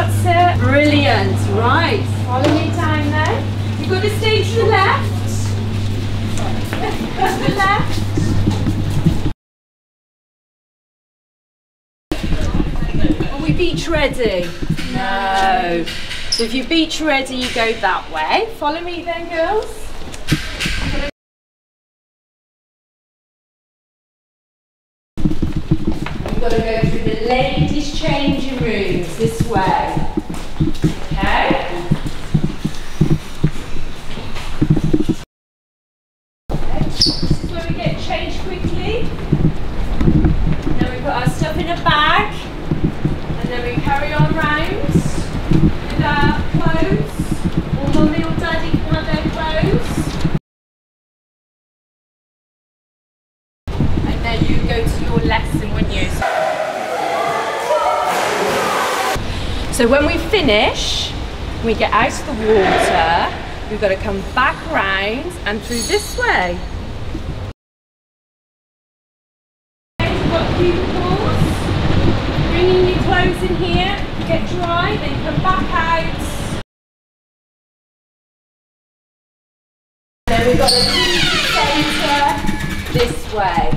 that's it. Brilliant. Right, follow me down then. You've got to stay to the left. To the left. Are we beach ready? No. So if you're beach ready, you go that way. Follow me then, girls. You've got to go through ladies' changing rooms this way. Okay? This is where we get changed quickly. Then we put our stuff in a bag. And then we carry on round with our clothes. All mummy or daddy can have their clothes. And then you go to your lesson, wouldn't you? So when we finish, we get out of the water, we've got to come back round and through this way. We've got cubicles. Bringing your clothes in here, get dry, then come back out. Then we've got a centre this way.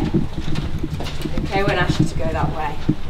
Okay, we're going to ask you to go that way.